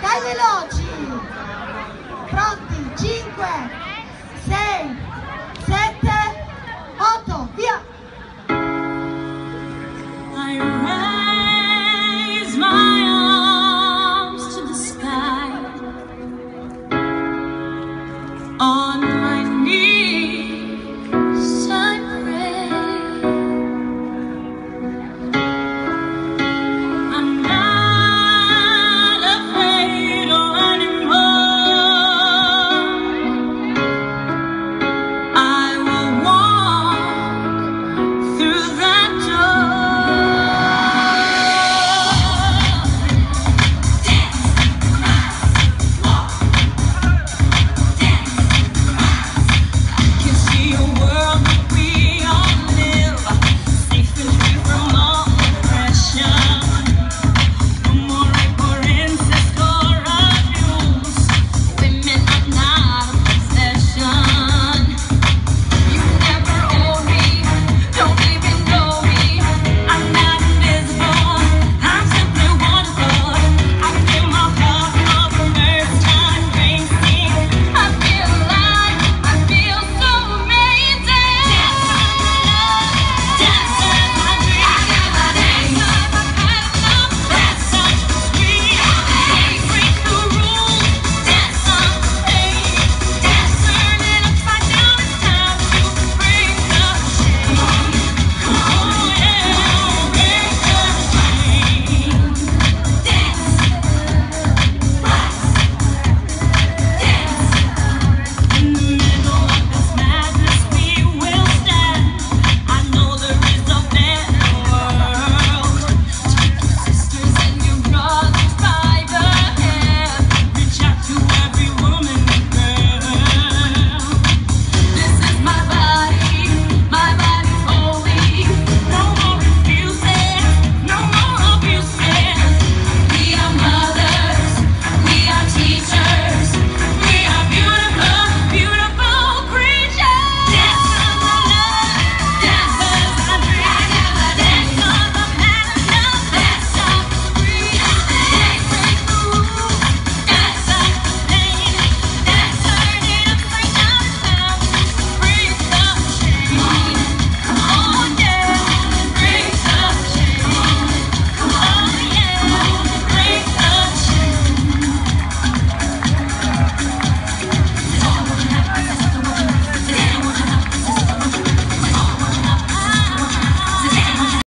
Dai veloci! Pronti? 5,